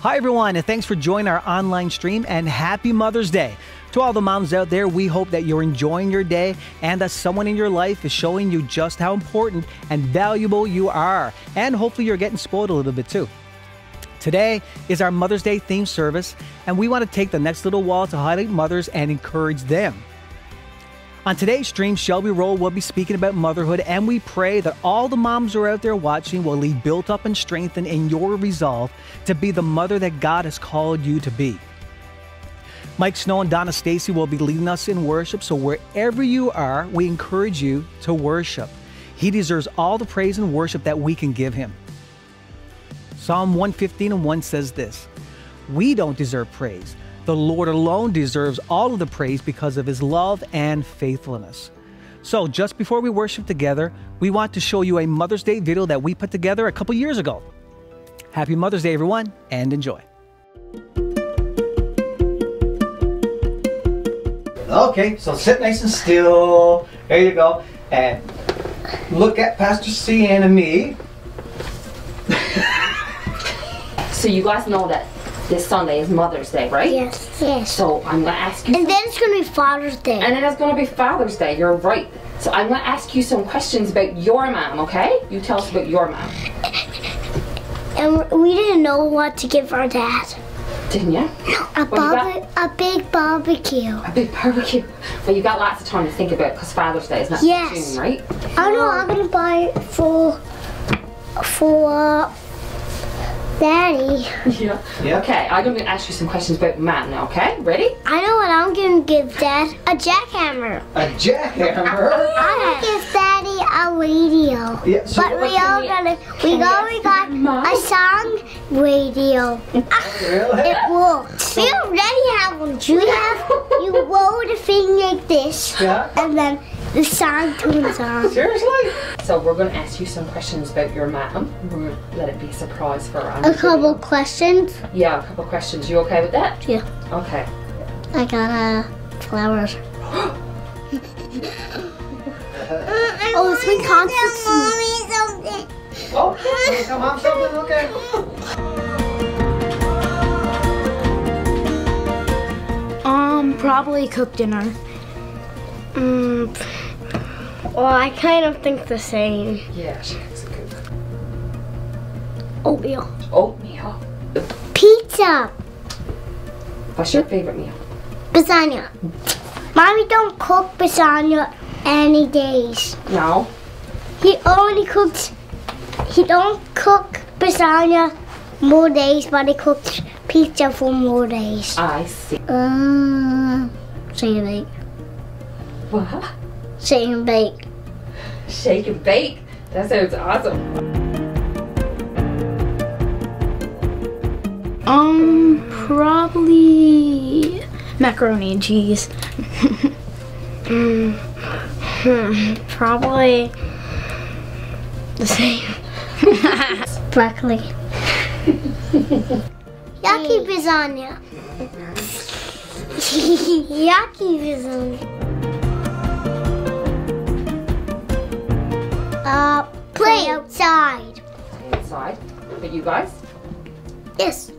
Hi, everyone, and thanks for joining our online stream and happy Mother's Day. To all the moms out there, we hope that you're enjoying your day and that someone in your life is showing you just how important and valuable you are. And hopefully, you're getting spoiled a little bit too. Today is our Mother's Day theme service, and we want to take the next little while to highlight mothers and encourage them. On today's stream, Shelby Roll will be speaking about motherhood, and we pray that all the moms who are out there watching will leave built up and strengthened in your resolve to be the mother that God has called you to be. Mike Snow and Donna Stacy will be leading us in worship, so wherever you are, we encourage you to worship. He deserves all the praise and worship that we can give him. Psalm 115 and 1 says this We don't deserve praise. The Lord alone deserves all of the praise because of his love and faithfulness. So, just before we worship together, we want to show you a Mother's Day video that we put together a couple years ago. Happy Mother's Day, everyone, and enjoy. Okay, so sit nice and still. There you go. And look at Pastor C and me. So you guys know that this Sunday is Mother's Day, right? Yes, yes. So I'm gonna ask you. And then it's gonna be Father's Day. and then it's gonna be Father's Day. You're right. So I'm gonna ask you some questions about your mom, okay? You tell us about your mom, And we didn't know what to give our dad. didn't you? A, you a big barbecue. A big barbecue. Well, you got lots of time to think about because Father's Day is not Yes. soon, right? I know I'm gonna buy it for for Daddy. Yeah. Yeah. Okay, I'm gonna ask you some questions about mom now. Okay, ready? I know what I'm gonna give Dad. A jackhammer. A jackhammer. I'm gonna give Daddy a radio. Yeah, so But we all we- gonna can we we already got a song radio. really? It works. We already have one. You have you roll the thing like this, Yeah. and then the song tunes on. Seriously? So we're gonna ask you some questions about your mom. We're gonna let it be a surprise for our A couple questions. Yeah, a couple questions. You okay with that? Yeah. Okay. I got a flower. oh, it's been constant. Okay. Come on, something. Okay. Um, probably cook dinner. Mm, well, I kind of think the same. Yeah, she makes a good Oatmeal. oatmeal. Pizza. What's your favorite meal? Lasagna. Mommy don't cook lasagna any days. No. He only cooks. He don't cook lasagna more days, but he cooks pizza for more days. I see. Um, and bake. What? Shake and bake. Shake and bake. That sounds awesome. Um, probably macaroni and cheese. Hmm, probably the same. Broccoli. Yucky lasagna. Yucky lasagna. Uh, play outside. Inside. But you guys? Yes.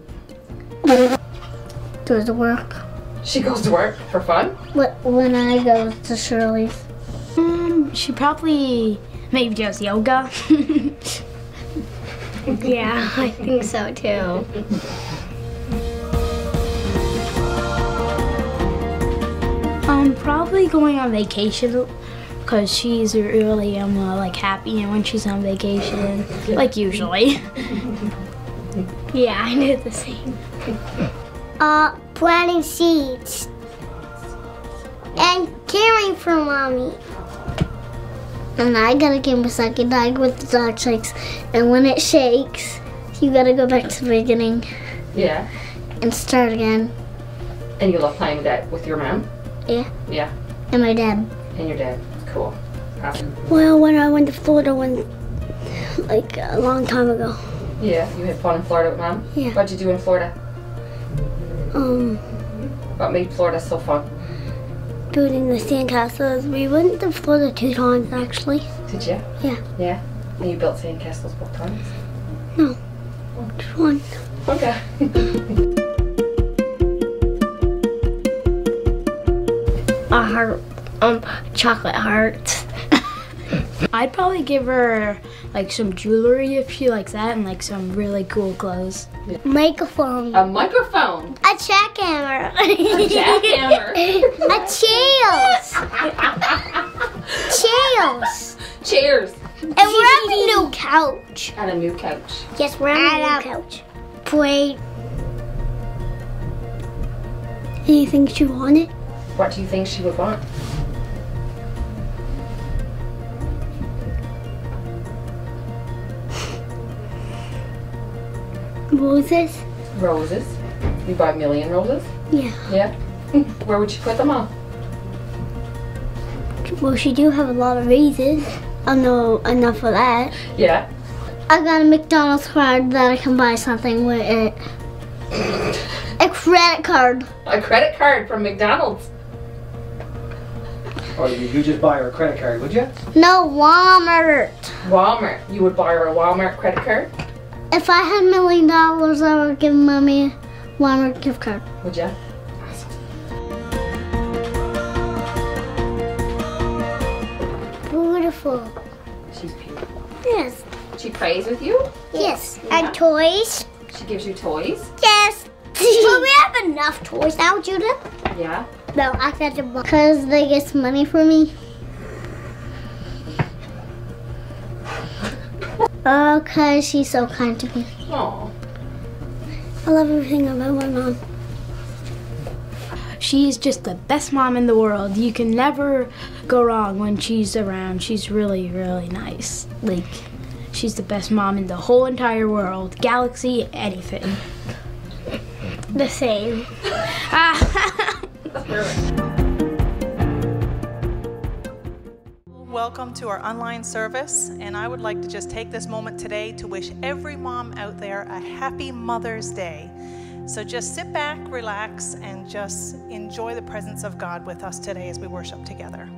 Does it work? She goes to work for fun. Wh- When I go to Shirley's. Um, she probably maybe does yoga. Yeah, I think so too. I'm probably going on vacation because she's really um uh, like happy and when she's on vacation, like usually. yeah, I do the same. Uh, planting seeds. And caring for mommy. And I gotta give him a second egg with the dog shakes. And when it shakes, you gotta go back to the beginning Yeah. and start again. And you love playing that with your mom? Yeah. Yeah. And my dad. And your dad. Cool. Awesome. Well, when I went to Florida one, like a long time ago. Yeah. You had fun in Florida with mom? Yeah. What'd you do in Florida? Um, What made Florida so fun? building the sandcastles. We went to Florida two times actually. Did you? Yeah. Yeah. And you built sandcastles both times? No. Just one. Okay. A heart, um, chocolate hearts. I'd probably give her like some jewelry if she likes that and like some really cool clothes. Microphone. A microphone. A jackhammer. A jackhammer. a chairs. chairs. Chairs. And we're having a new couch. And a new couch. Yes, we're having a new couch. Wait. Do you think she wanted? What do you think she would want? Roses? Roses. You buy a million roses? Yeah. Yeah. Where would you put them all? Well, she do have a lot of roses. I know enough for that. Yeah. I got a McDonald's card that I can buy something with it. A credit card. A credit card from McDonald's. Or you you just buy her a credit card, would you? No, Walmart. Walmart. You would buy her a Walmart credit card? If I had a million dollars, I would give mommy one Walmart gift card. Would you? Beautiful. She's beautiful. Yes. She prays with you. Yes. Yeah. And toys. She gives you toys. Yes. but we have enough toys now, Judah. Yeah. No, I got to Because they get money for me. Oh, okay, she's so kind to me. Oh. I love everything about my mom. She's just the best mom in the world. You can never go wrong when she's around. She's really, really nice. Like, she's the best mom in the whole entire world. Galaxy, anything. The same. Ah. Welcome to our online service, and I would like to just take this moment today to wish every mom out there a happy Mother's Day. So just sit back, relax, and just enjoy the presence of God with us today as we worship together.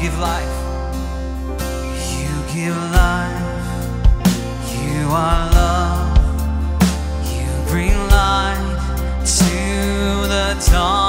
give life. You give life. You are love. You bring light to the dark.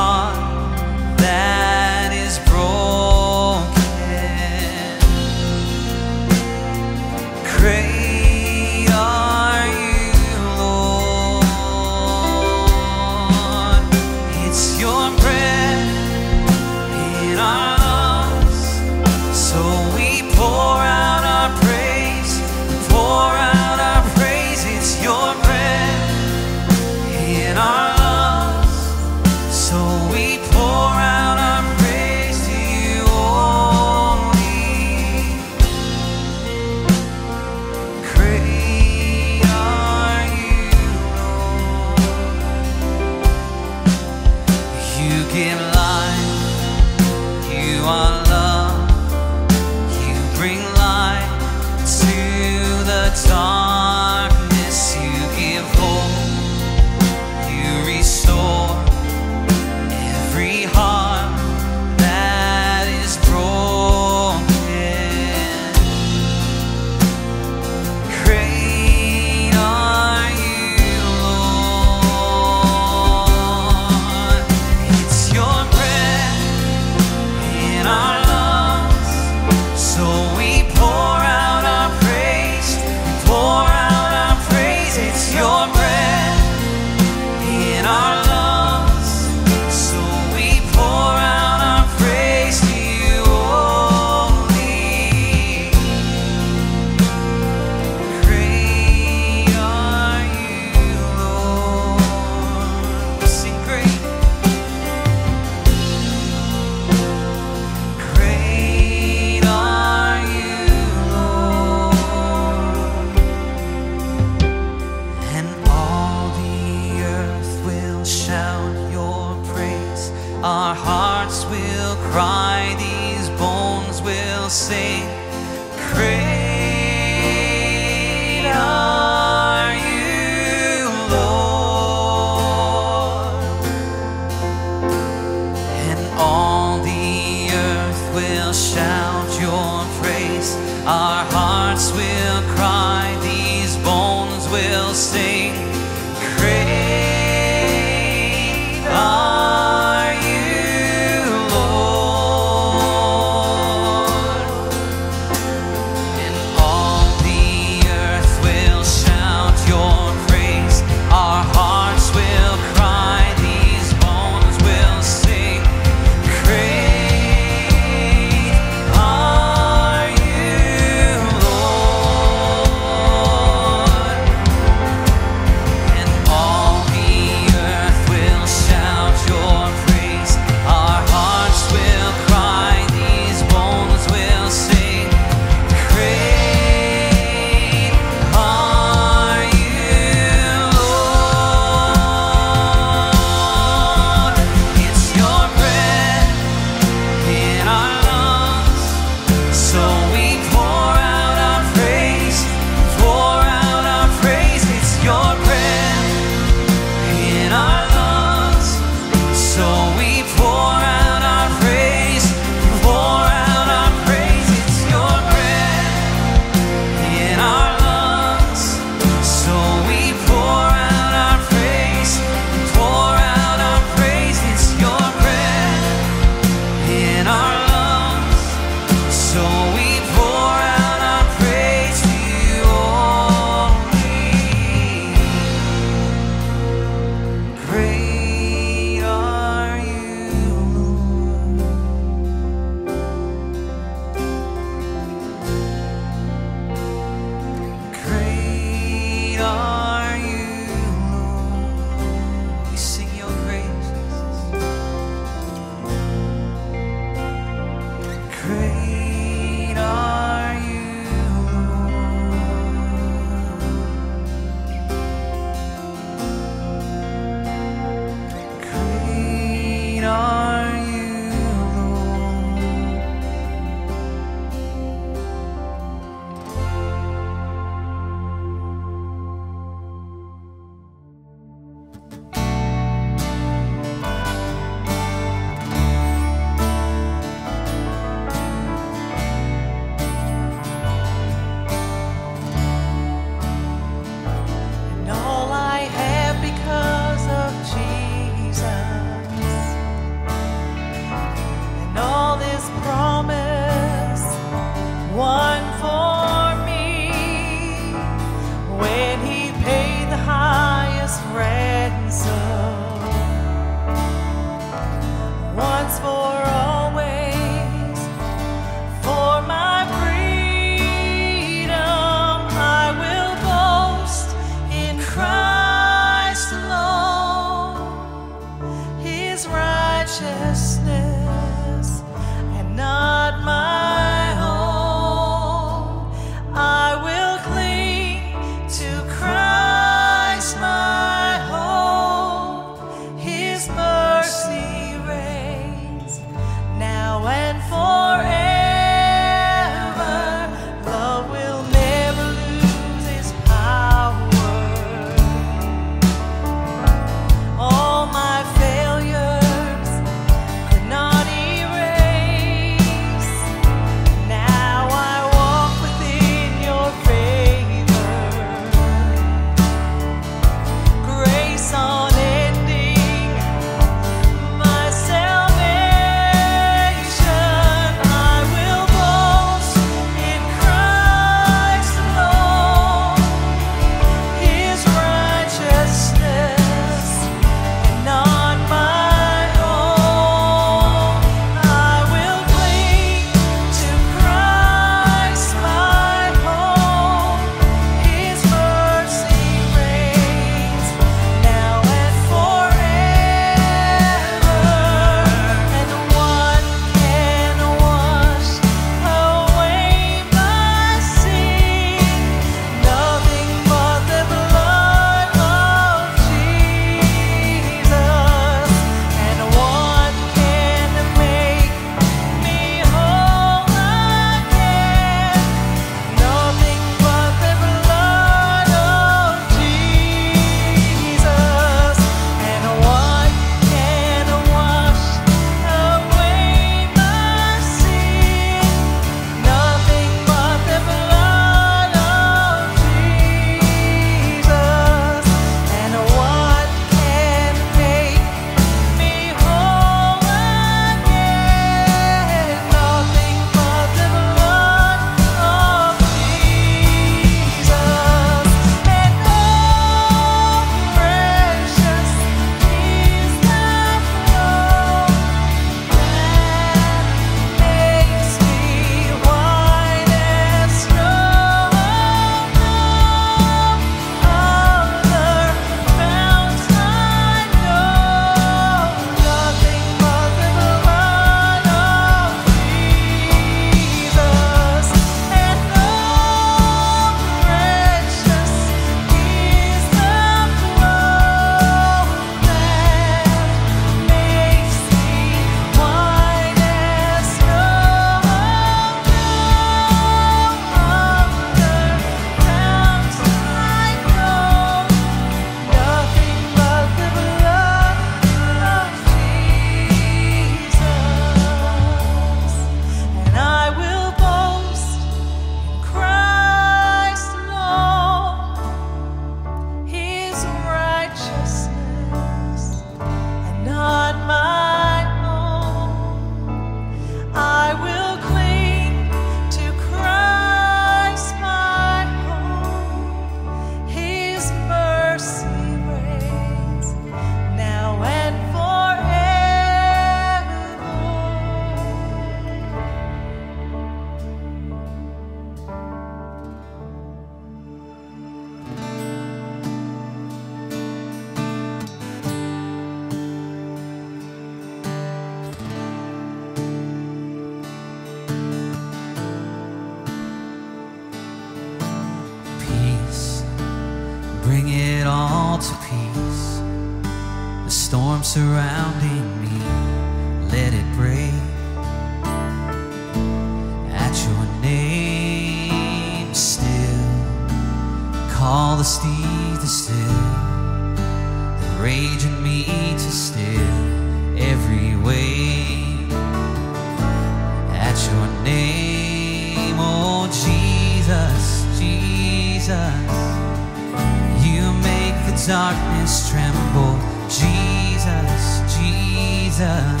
darkness tremble. Jesus, Jesus,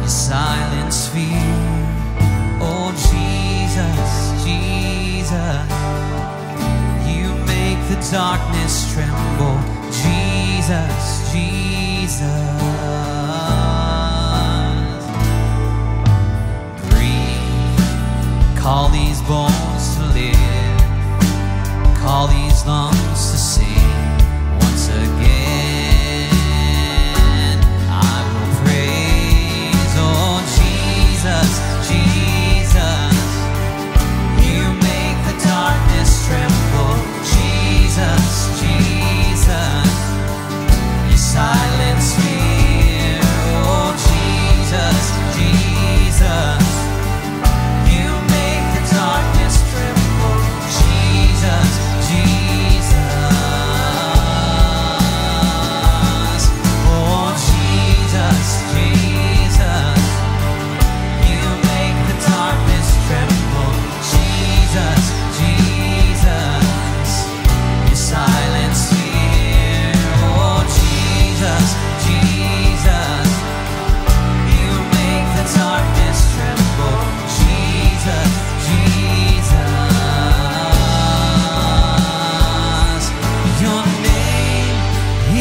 you silence fear. Oh, Jesus, Jesus, you make the darkness tremble. Jesus, Jesus. call these bones to live, call these lungs.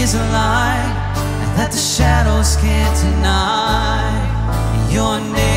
is a lie and that the shadows can't deny your name.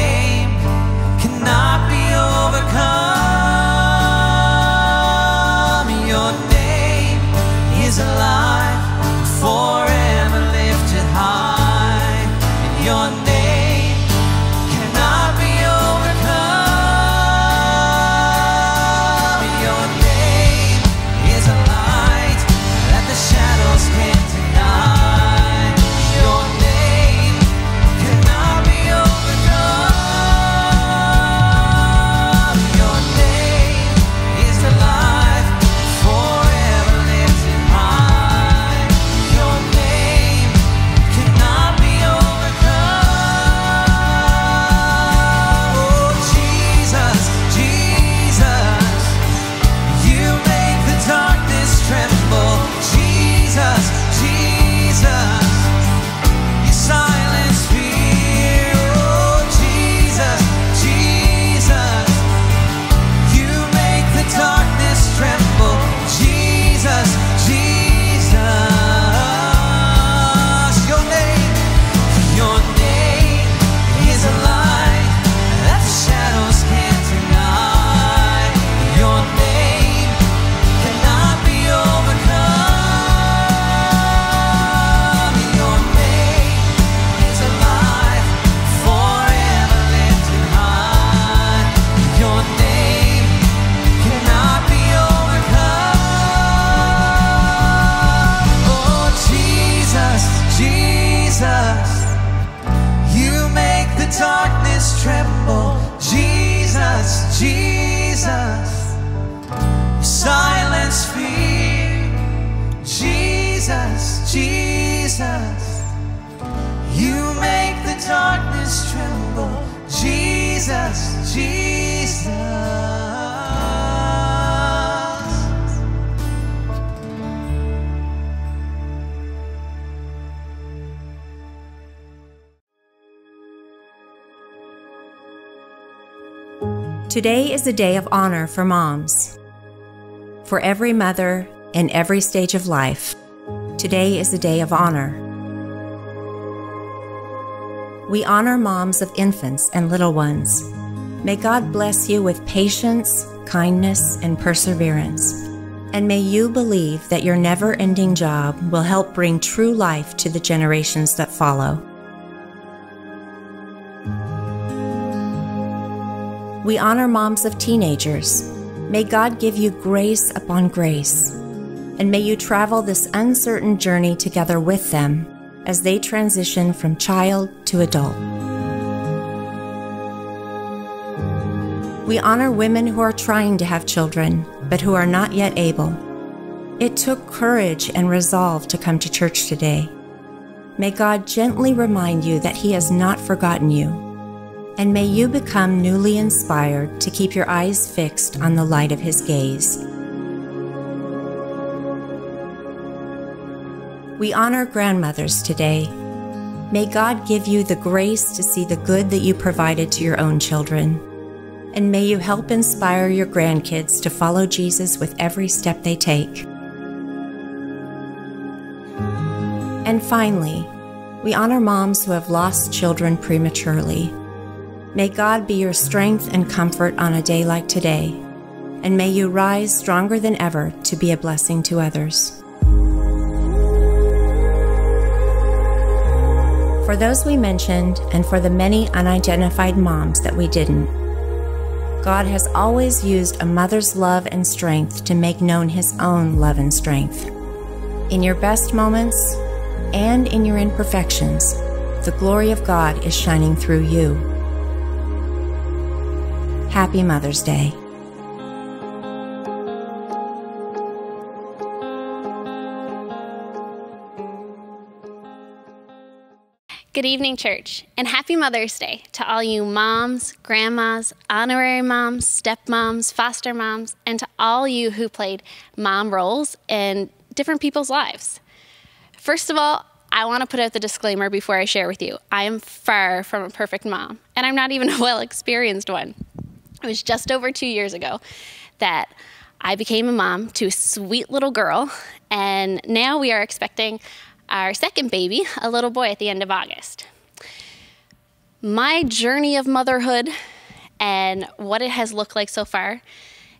Today is a day of honor for moms. For every mother in every stage of life, today is a day of honor. We honor moms of infants and little ones. May God bless you with patience, kindness, and perseverance. And may you believe that your never ending job will help bring true life to the generations that follow. we honor moms of teenagers. May God give you grace upon grace, and may you travel this uncertain journey together with them as they transition from child to adult. We honor women who are trying to have children, but who are not yet able. It took courage and resolve to come to church today. May God gently remind you that He has not forgotten you and may you become newly inspired to keep your eyes fixed on the light of His gaze. We honor grandmothers today. May God give you the grace to see the good that you provided to your own children and may you help inspire your grandkids to follow Jesus with every step they take. And finally, we honor moms who have lost children prematurely. May God be your strength and comfort on a day like today, and may you rise stronger than ever to be a blessing to others. For those we mentioned, and for the many unidentified moms that we didn't, God has always used a mother's love and strength to make known His own love and strength. In your best moments and in your imperfections, the glory of God is shining through you. Happy Mother's Day. Good evening, church, and happy Mother's Day to all you moms, grandmas, honorary moms, stepmoms, foster moms, and to all you who played mom roles in different people's lives. First of all, I want to put out the disclaimer before I share with you. I am far from a perfect mom, and I'm not even a well experienced one. It was just over two years ago that I became a mom to a sweet little girl, and now we are expecting our second baby, a little boy, at the end of August. My journey of motherhood and what it has looked like so far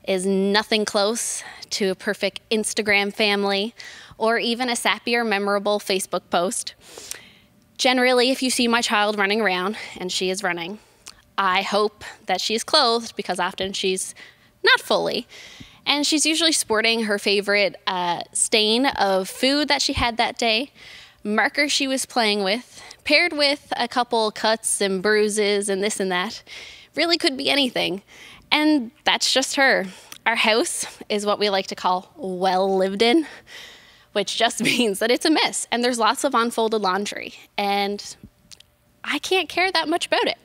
is nothing close to a perfect Instagram family or even a sappy or memorable Facebook post. Generally, if you see my child running around, and she is running, I hope that she's clothed because often she's not fully. And she's usually sporting her favorite uh, stain of food that she had that day, marker she was playing with, paired with a couple cuts and bruises and this and that. Really could be anything. And that's just her. Our house is what we like to call well lived in, which just means that it's a mess and there's lots of unfolded laundry. And I can't care that much about it.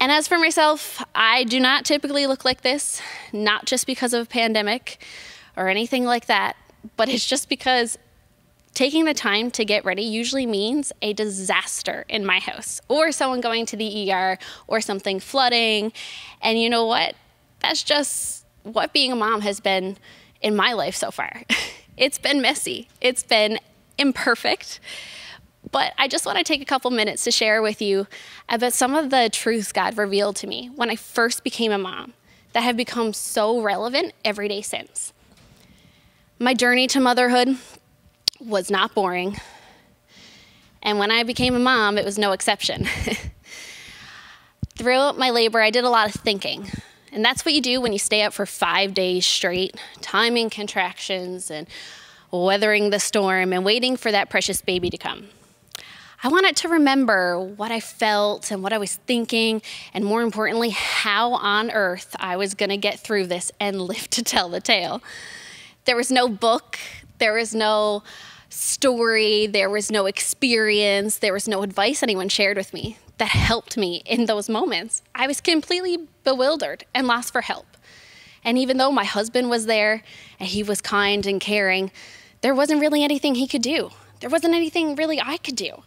And as for myself, I do not typically look like this, not just because of a pandemic or anything like that, but it's just because taking the time to get ready usually means a disaster in my house or someone going to the ER or something flooding. And you know what? That's just what being a mom has been in my life so far. it's been messy, it's been imperfect. But I just want to take a couple minutes to share with you about some of the truths God revealed to me when I first became a mom that have become so relevant every day since. My journey to motherhood was not boring. And when I became a mom, it was no exception. Throughout my labor, I did a lot of thinking. And that's what you do when you stay up for five days straight, timing contractions and weathering the storm and waiting for that precious baby to come. I wanted to remember what I felt and what I was thinking, and more importantly, how on earth I was going to get through this and live to tell the tale. There was no book, there was no story, there was no experience, there was no advice anyone shared with me that helped me in those moments. I was completely bewildered and lost for help. And even though my husband was there and he was kind and caring, there wasn't really anything he could do. There wasn't anything really I could do.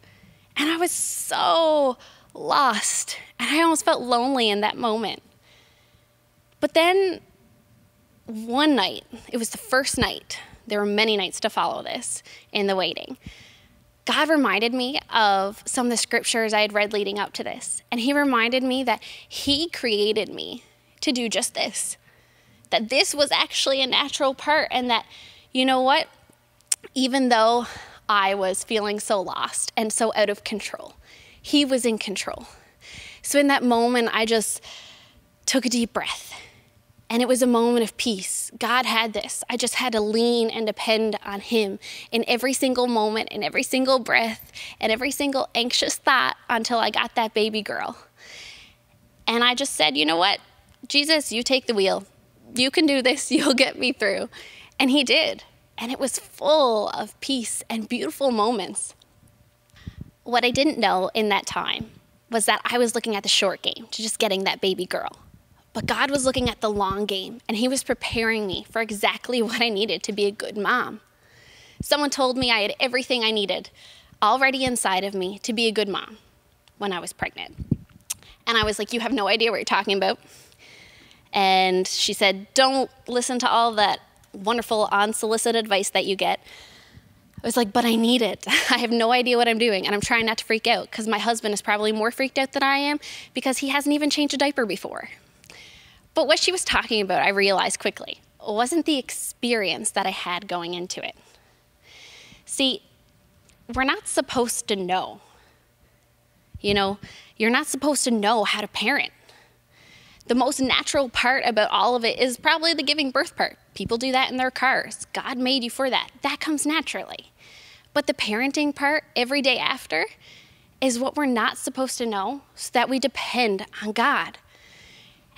And I was so lost. And I almost felt lonely in that moment. But then one night, it was the first night, there were many nights to follow this in the waiting. God reminded me of some of the scriptures I had read leading up to this. And He reminded me that He created me to do just this. That this was actually a natural part, and that, you know what? Even though I was feeling so lost and so out of control. He was in control. So in that moment, I just took a deep breath And it was a moment of peace. God had this. I just had to lean and depend on Him in every single moment, in every single breath, and every single anxious thought until I got that baby girl. And I just said, you know what? Jesus, you take the wheel. You can do this. You'll get me through. And He did. And it was full of peace and beautiful moments. What I didn't know in that time was that I was looking at the short game to just getting that baby girl. But God was looking at the long game, and He was preparing me for exactly what I needed to be a good mom. Someone told me I had everything I needed already inside of me to be a good mom when I was pregnant. And I was like, You have no idea what you're talking about. And she said, Don't listen to all that wonderful unsolicited advice that you get. I was like, but I need it. I have no idea what I'm doing, and I'm trying not to freak out because my husband is probably more freaked out than I am because he hasn't even changed a diaper before. But what she was talking about, I realized quickly, wasn't the experience that I had going into it. See, we're not supposed to know. You know, you're not supposed to know how to parent. The most natural part about all of it is probably the giving birth part. People do that in their cars. God made you for that. That comes naturally. But the parenting part, every day after, is what we're not supposed to know so that we depend on God.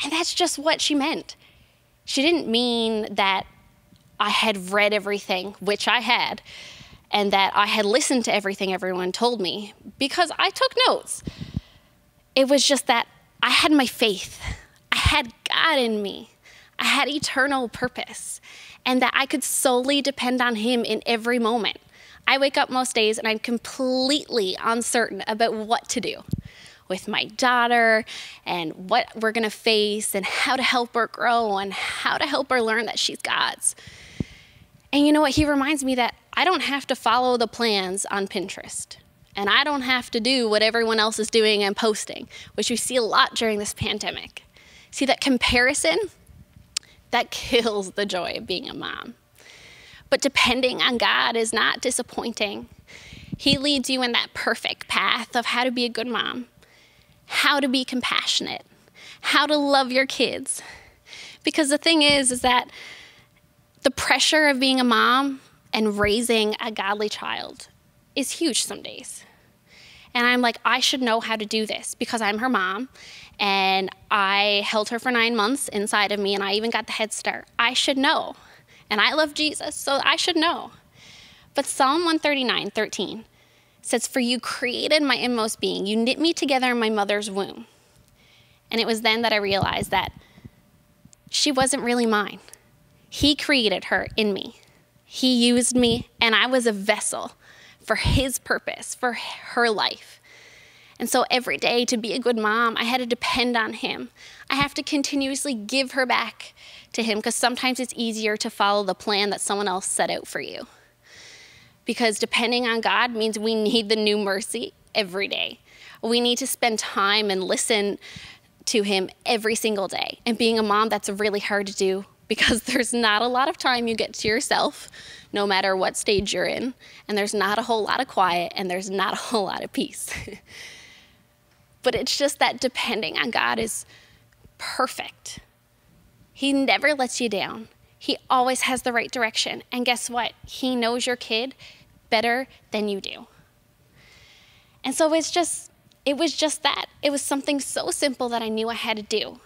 And that's just what she meant. She didn't mean that I had read everything, which I had, and that I had listened to everything everyone told me, because I took notes. It was just that I had my faith, had God in me, I had eternal purpose, and that I could solely depend on Him in every moment. I wake up most days and I'm completely uncertain about what to do with my daughter and what we're going to face and how to help her grow and how to help her learn that she's God's. And you know what? He reminds me that I don't have to follow the plans on Pinterest. And I don't have to do what everyone else is doing and posting, which we see a lot during this pandemic. See that comparison? That kills the joy of being a mom. But depending on God is not disappointing. He leads you in that perfect path of how to be a good mom how to be compassionate, how to love your kids. Because the thing is, is that the pressure of being a mom and raising a godly child is huge some days. And I'm like, I should know how to do this because I'm her mom and I held her for nine months inside of me and I even got the head start. I should know. And I love Jesus, so I should know. But Psalm 139 13 says, For you created my inmost being. You knit me together in my mother's womb. And it was then that I realized that she wasn't really mine. He created her in me. He used me, and I was a vessel for His purpose, for her life. And so every day to be a good mom, I had to depend on Him. I have to continuously give her back to Him because sometimes it's easier to follow the plan that someone else set out for you because depending on God means we need the new mercy every day. We need to spend time and listen to Him every single day. And being a mom, that's really hard to do because there's not a lot of time you get to yourself, no matter what stage you're in. And there's not a whole lot of quiet and there's not a whole lot of peace. but it's just that depending on God is perfect. He never lets you down. He always has the right direction. And guess what? He knows your kid better than you do. And so it's just, it was just that. It was something so simple that I knew I had to do.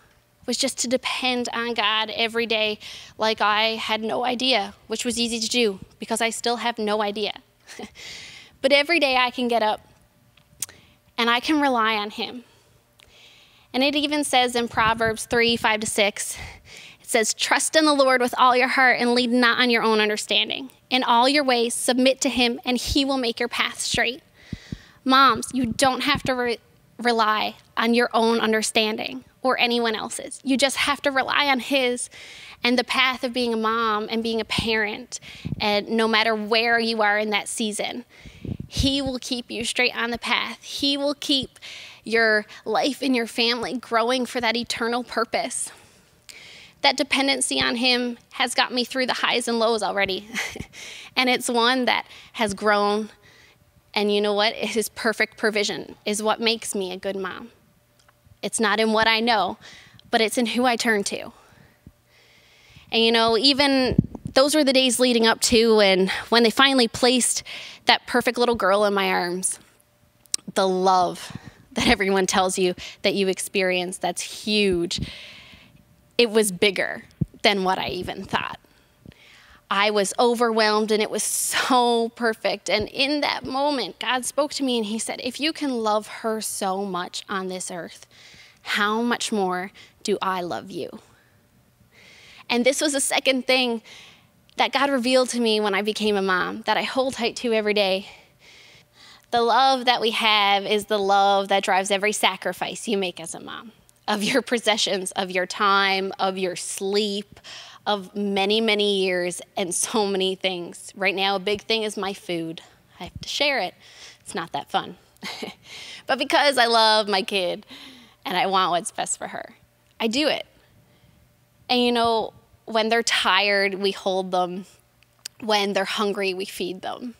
Was just to depend on God every day like I had no idea, which was easy to do because I still have no idea. but every day I can get up and I can rely on Him. And it even says in Proverbs 3 5 to 6, it says, Trust in the Lord with all your heart and lead not on your own understanding. In all your ways, submit to him, and he will make your path straight. Moms, you don't have to re- rely on your own understanding or anyone else's. You just have to rely on his and the path of being a mom and being a parent, and no matter where you are in that season. He will keep you straight on the path. He will keep your life and your family growing for that eternal purpose that dependency on Him has got me through the highs and lows already. and it's one that has grown. And you know what? His perfect provision is what makes me a good mom. It's not in what I know, but it's in who I turn to. And you know, even those were the days leading up to and when they finally placed that perfect little girl in my arms. The love that everyone tells you that you experienced that's huge. It was bigger than what I even thought. I was overwhelmed and it was so perfect. And in that moment, God spoke to me and He said, If you can love her so much on this earth, how much more do I love you? And this was the second thing that God revealed to me when I became a mom that I hold tight to every day. The love that we have is the love that drives every sacrifice you make as a mom of your possessions, of your time, of your sleep, of many, many years, and so many things. Right now, a big thing is my food. I have to share it. It's not that fun. but because I love my kid and I want what's best for her, I do it. And you know, when they're tired, we hold them. When they're hungry, we feed them.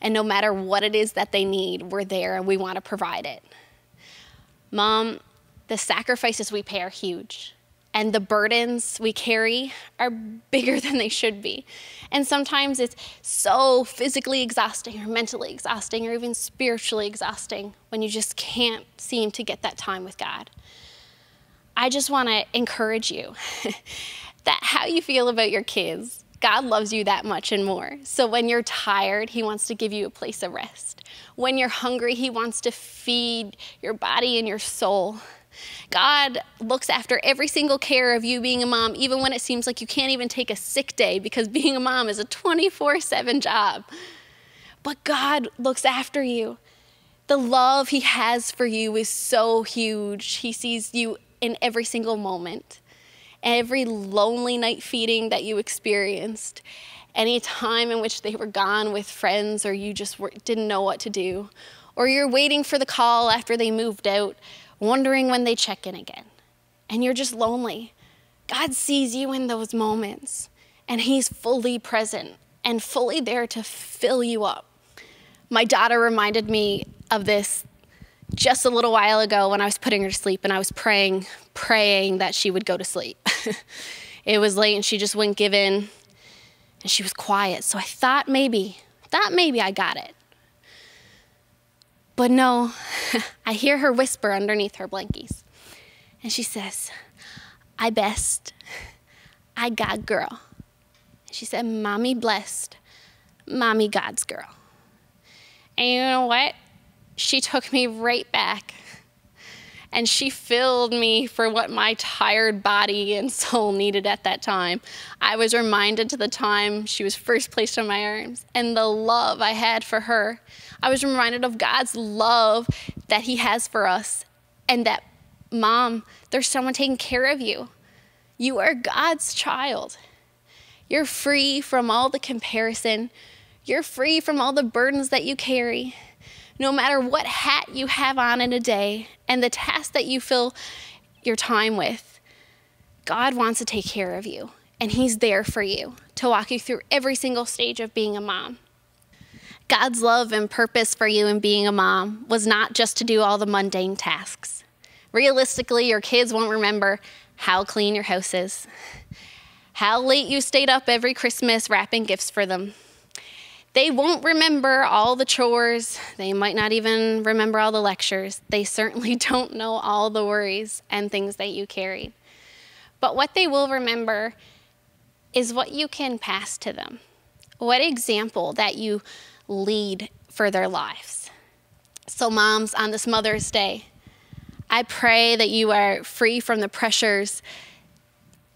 And no matter what it is that they need, we're there and we want to provide it. Mom, the sacrifices we pay are huge. And the burdens we carry are bigger than they should be. And sometimes it's so physically exhausting or mentally exhausting or even spiritually exhausting when you just can't seem to get that time with God. I just want to encourage you that how you feel about your kids God loves you that much and more. So when you're tired, He wants to give you a place of rest. When you're hungry, He wants to feed your body and your soul. God looks after every single care of you being a mom, even when it seems like you can't even take a sick day because being a mom is a 24 7 job. But God looks after you. The love He has for you is so huge. He sees you in every single moment every lonely night feeding that you experienced, any time in which they were gone with friends or you just were, didn't know what to do, or you're waiting for the call after they moved out, wondering when they check in again, and you're just lonely. God sees you in those moments, and He's fully present and fully there to fill you up. My daughter reminded me of this just a little while ago when I was putting her to sleep and I was praying, praying that she would go to sleep. it was late and she just wouldn't give in and she was quiet. So I thought maybe, thought maybe I got it. But no, I hear her whisper underneath her blankies. And she says, I best. I got girl. She said, Mommy blessed. Mommy God's girl. And you know what? she took me right back and she filled me for what my tired body and soul needed at that time. I was reminded to the time she was first placed in my arms and the love I had for her. I was reminded of God's love that He has for us and that, Mom, there's someone taking care of you. You are God's child. You're free from all the comparison, you're free from all the burdens that you carry no matter what hat you have on in a day and the task that you fill your time with, God wants to take care of you. And He's there for you to walk you through every single stage of being a mom. God's love and purpose for you in being a mom was not just to do all the mundane tasks. Realistically, your kids won't remember how clean your house is, how late you stayed up every Christmas wrapping gifts for them, they won't remember all the chores. They might not even remember all the lectures. They certainly don't know all the worries and things that you carried. But what they will remember is what you can pass to them, what example that you lead for their lives. So, moms, on this Mother's Day, I pray that you are free from the pressures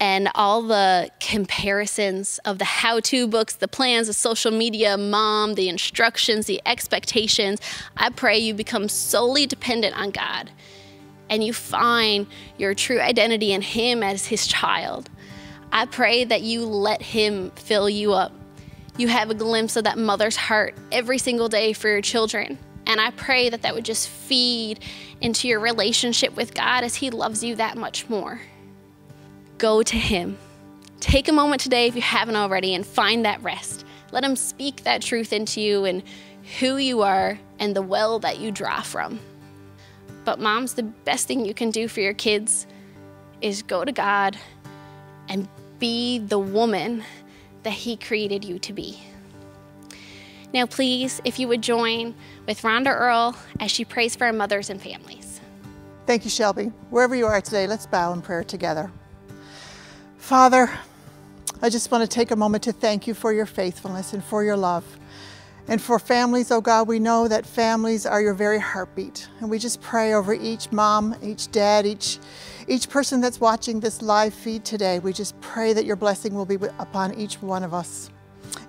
and all the comparisons of the how to books, the plans, the social media, mom, the instructions, the expectations. I pray you become solely dependent on God and you find your true identity in Him as His child. I pray that you let Him fill you up. You have a glimpse of that mother's heart every single day for your children. And I pray that that would just feed into your relationship with God as He loves you that much more go to Him. Take a moment today, if you haven't already, and find that rest. Let Him speak that truth into you and who you are and the well that you draw from. But, moms, the best thing you can do for your kids is go to God and be the woman that He created you to be. Now, please, if you would join with Rhonda Earl as she prays for our mothers and families. Thank you, Shelby. Wherever you are today, let's bow in prayer together. Father, I just want to take a moment to thank you for your faithfulness and for your love. And for families, oh God, we know that families are your very heartbeat. And we just pray over each mom, each dad, each, each person that's watching this live feed today. We just pray that your blessing will be upon each one of us.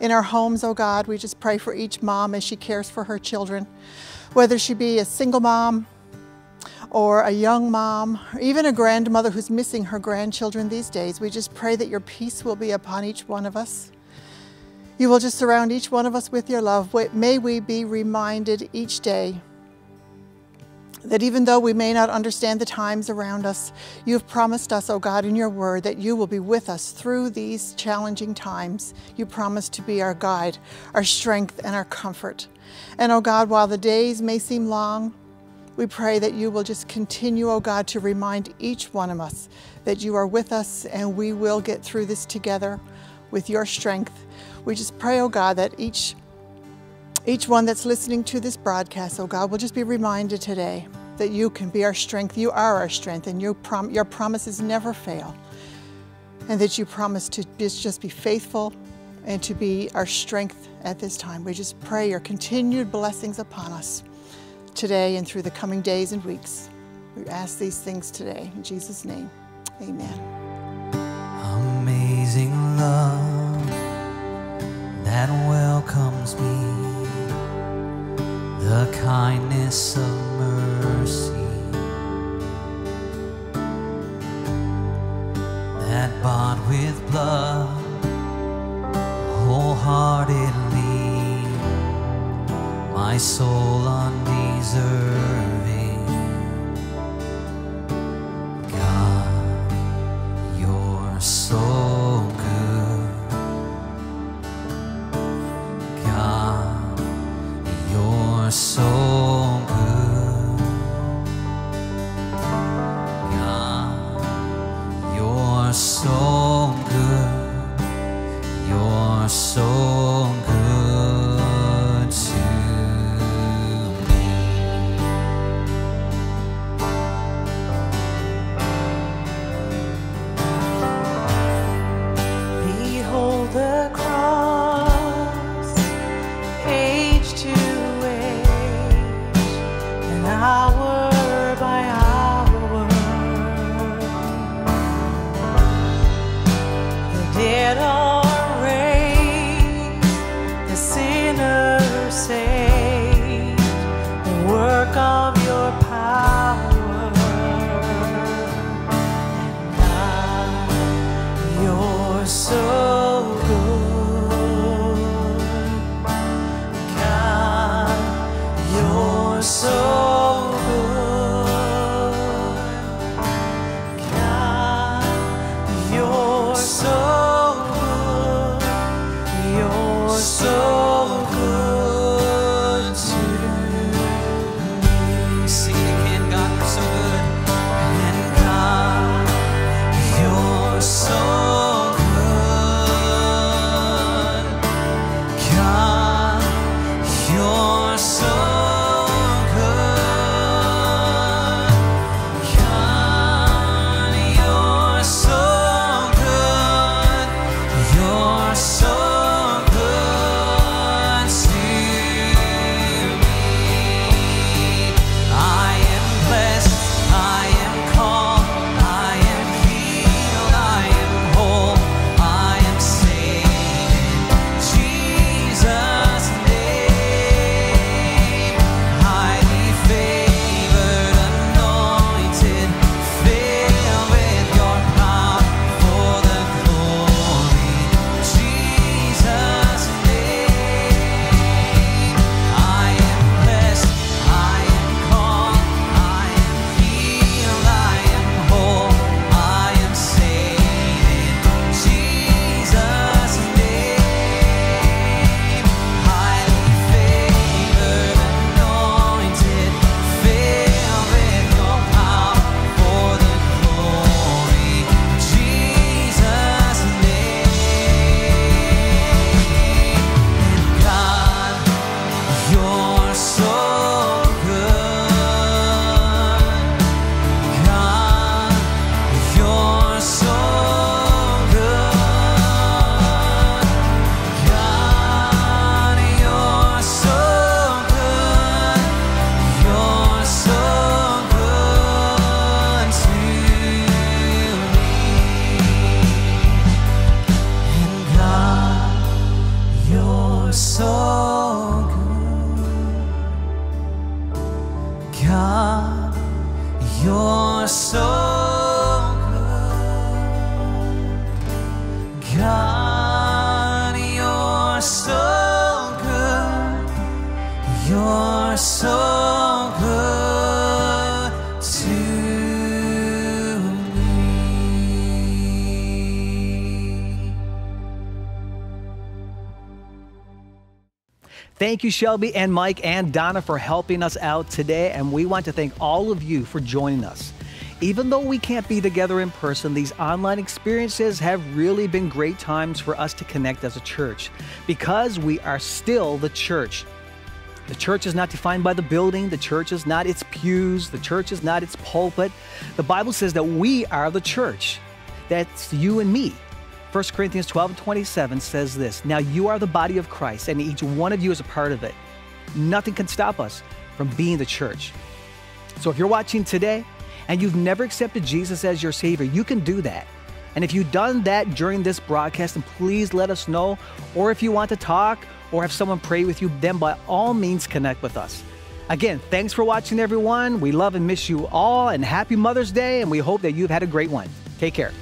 In our homes, oh God, we just pray for each mom as she cares for her children, whether she be a single mom or a young mom, or even a grandmother who's missing her grandchildren these days. We just pray that your peace will be upon each one of us. You will just surround each one of us with your love. May we be reminded each day that even though we may not understand the times around us, you have promised us, O oh God, in your word, that you will be with us through these challenging times. You promise to be our guide, our strength, and our comfort. And, O oh God, while the days may seem long, we pray that you will just continue, O oh God, to remind each one of us that you are with us and we will get through this together with your strength. We just pray, oh God, that each each one that's listening to this broadcast, oh God, will just be reminded today that you can be our strength. You are our strength, and your, prom- your promises never fail. And that you promise to just be faithful and to be our strength at this time. We just pray your continued blessings upon us today and through the coming days and weeks. We ask these things today. In Jesus' name, amen. Amazing love that welcomes me, the kindness of mercy that bought with blood wholeheartedly my soul undeserving. God, you're so good. God, you're so are so good. God, you're so good. You're so good to me. Thank you, Shelby and Mike and Donna, for helping us out today. And we want to thank all of you for joining us. Even though we can't be together in person, these online experiences have really been great times for us to connect as a church because we are still the church. The church is not defined by the building, the church is not its pews, the church is not its pulpit. The Bible says that we are the church. That's you and me. 1 Corinthians 12 and 27 says this Now you are the body of Christ, and each one of you is a part of it. Nothing can stop us from being the church. So if you're watching today and you've never accepted Jesus as your Savior, you can do that. And if you've done that during this broadcast, then please let us know. Or if you want to talk or have someone pray with you, then by all means connect with us. Again, thanks for watching, everyone. We love and miss you all, and happy Mother's Day, and we hope that you've had a great one. Take care.